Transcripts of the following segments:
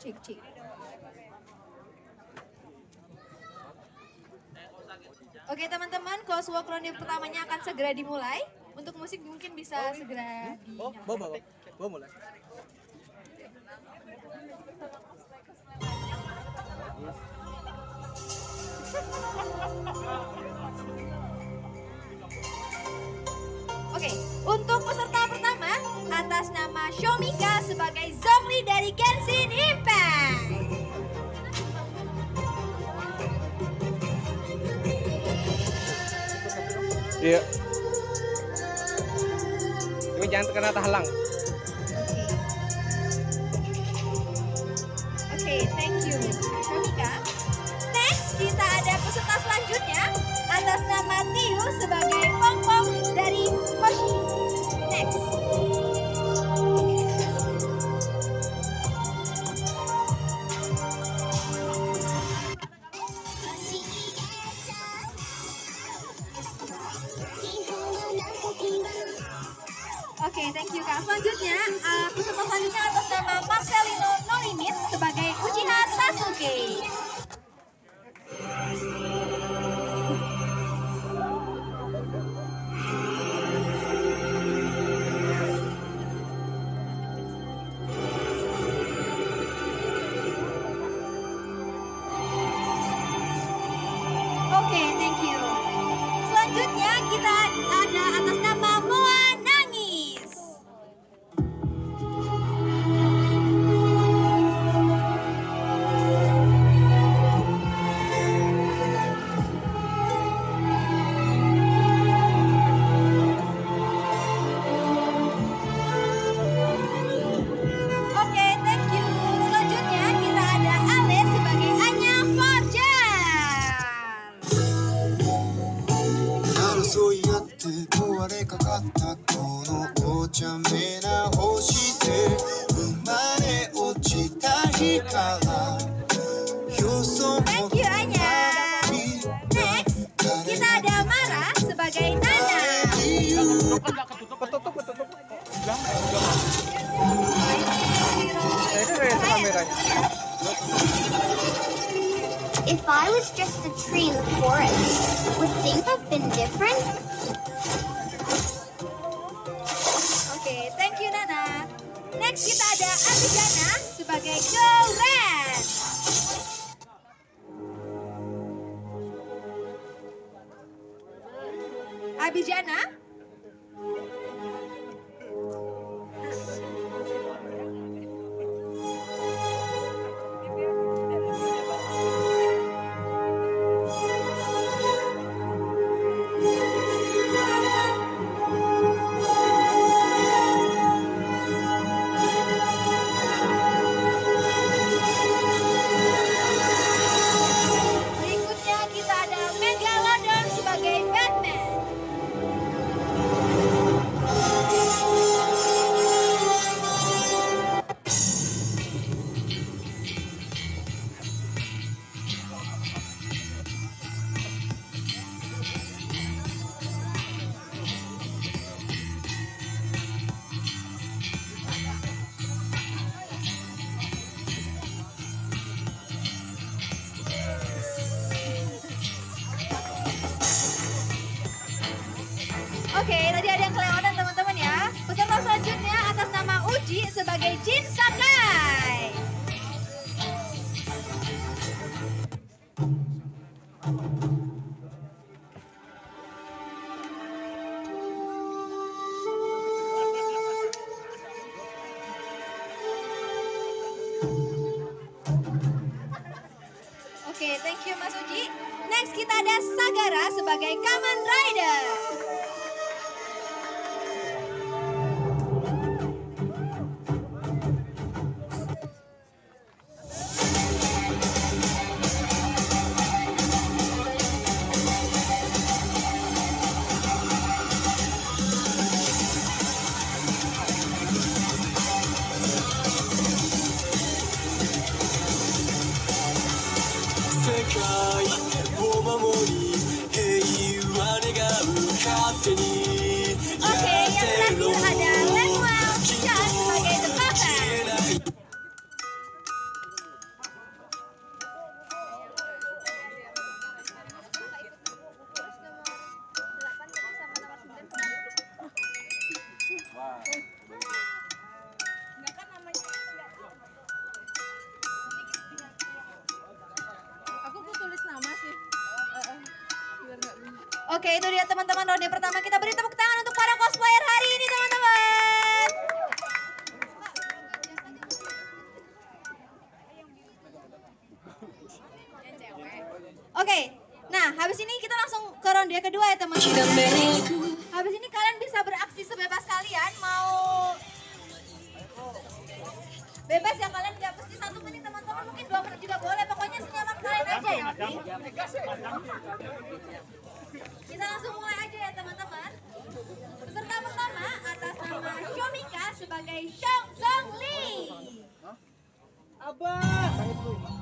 Cik, cik. Oke teman-teman, close walk ronde pertamanya akan segera dimulai. Untuk musik mungkin bisa segera Oh, bawa bawa. Bawa mulai. Oke, untuk peserta atas nama Shomika sebagai Zongli dari Genshin Impact. Iya. Tapi jangan terkena tahalang. Oke, thank you Shomika. Next, kita ada peserta selanjutnya atas nama Tiu sebagai thank you Kak. このお茶目な星で生まれ落ちた日からよそも Thank you Anya. Next, kita ada Mara sebagai Nana. Ketutup, ketutup. Bilang, bilang. Eh, ini raya kamera. If I was just a tree in the forest, would things have been different? Kita ada Abijana sebagai Go edges itu dia teman-teman ronde pertama. Kita beri tepuk tangan untuk para cosplayer hari ini, teman-teman. Oke, nah habis ini kita langsung ke ronde kedua ya teman-teman. Habis ini kalian bisa beraksi sebebas kalian, mau bebas ya kalian nggak mesti satu menit teman-teman mungkin dua menit juga boleh pokoknya senyaman kalian aja ya? Kita langsung mulai aja ya teman-teman. Peserta pertama atas nama Shomika sebagai Shong Song Lee. Beri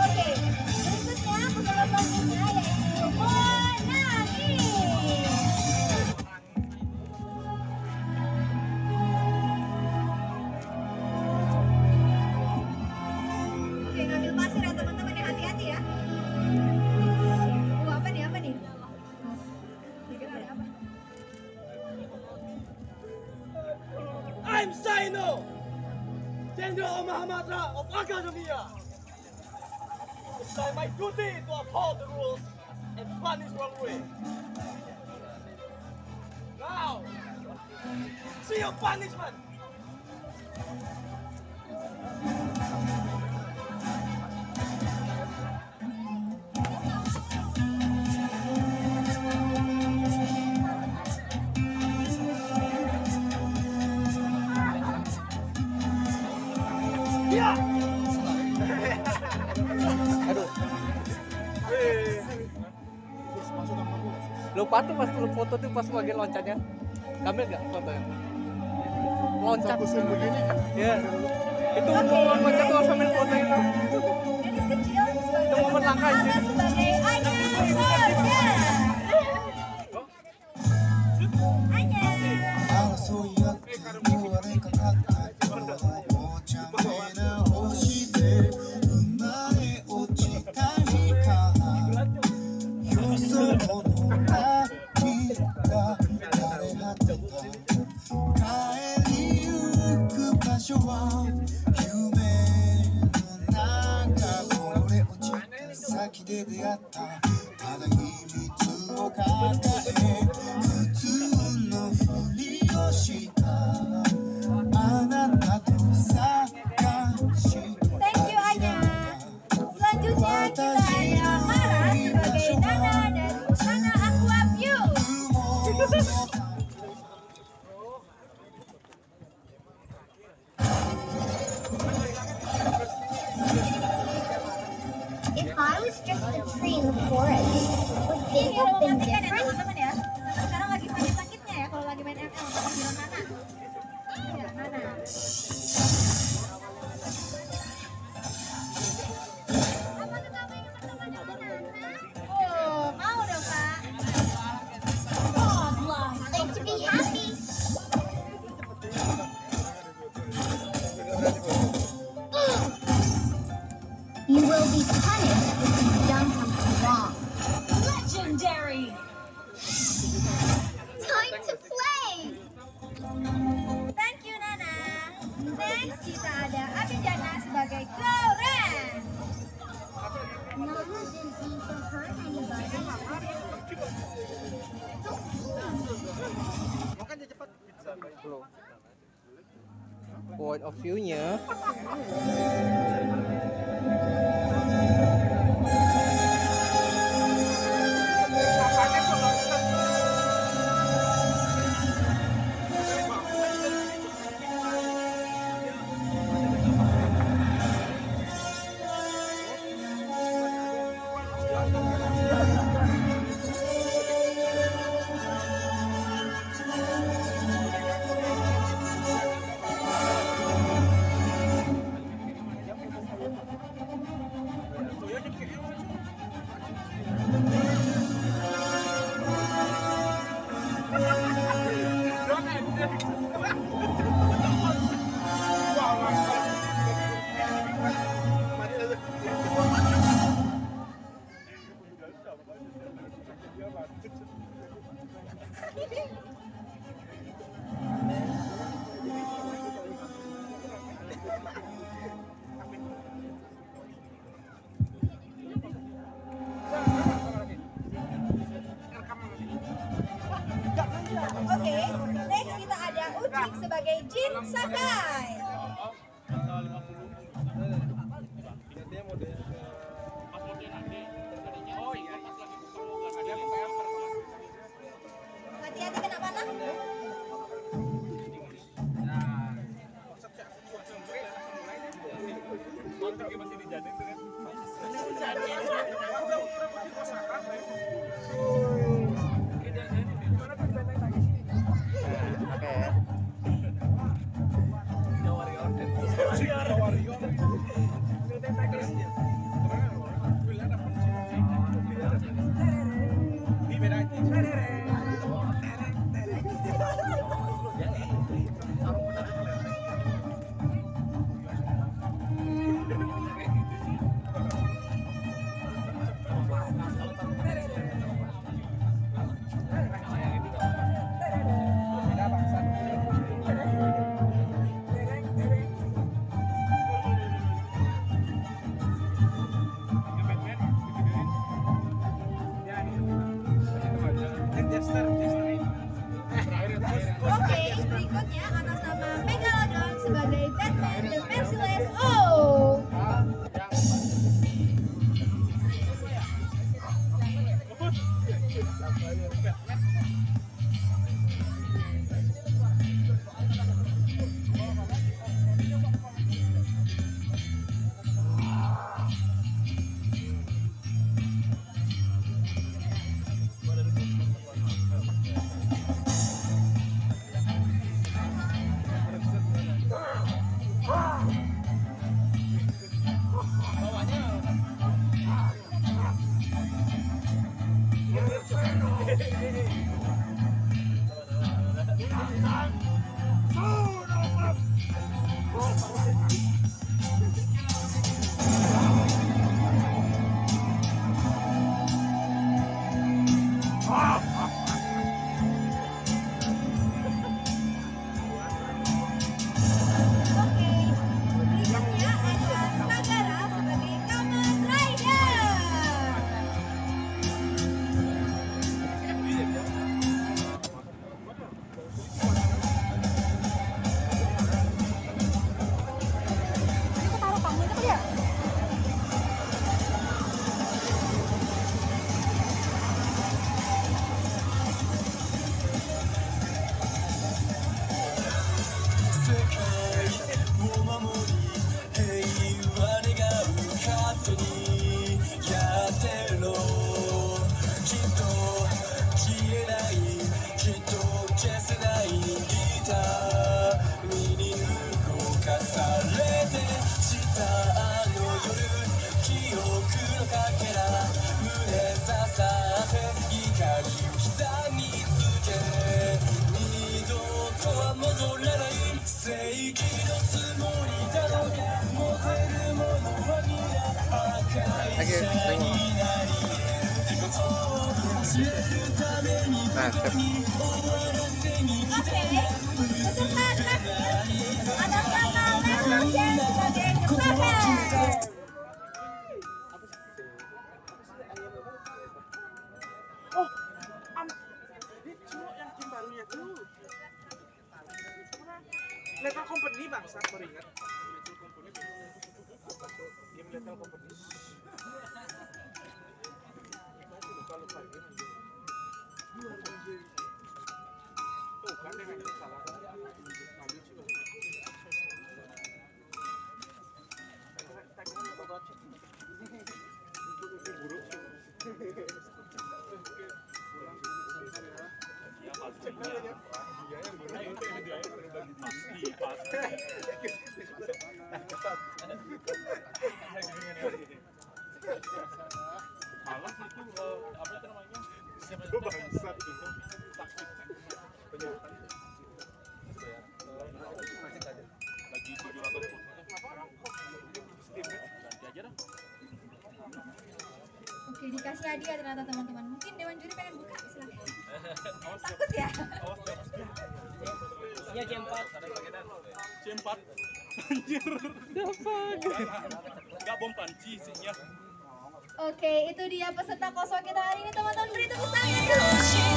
So my duty to uphold the rules and punish wrong way. Now, see your punishment. Lupa tuh pas lu foto tuh pas bagian loncatnya. Kamera nggak fotonya? Loncat begini. Iya. Itu mau loncat tuh harus sambil foto itu. Itu momen langka Ana 所は夢の中こぼれ落ちた先で出会った。ただ秘密を抱え thing Hero have been mematikan ya teman-teman ya. Sekarang lagi sakit-sakitnya ya kalau lagi main ML. Bilang mana? Ya, mana? Oh. You will be punished if you've done something wrong. Legendary. Time to play! Thank you Nana. Next kita ada Abidana sebagai Gloren. Nana didn't mean to hurt anybody. Point of view-nya sebagai Jin Sakai. Nah, step. Itu bangsat. Lagi 700 pun. Ganti aja dah. Oke, dikasih hadiah ternyata teman-teman. Mungkin Dewan Juri pengen buka, silakan. Takut ya? Iya C4. C4 Anjir Enggak bom panci isinya Oke, itu dia peserta kosong kita hari ini teman-teman. Beri tepuk tangan.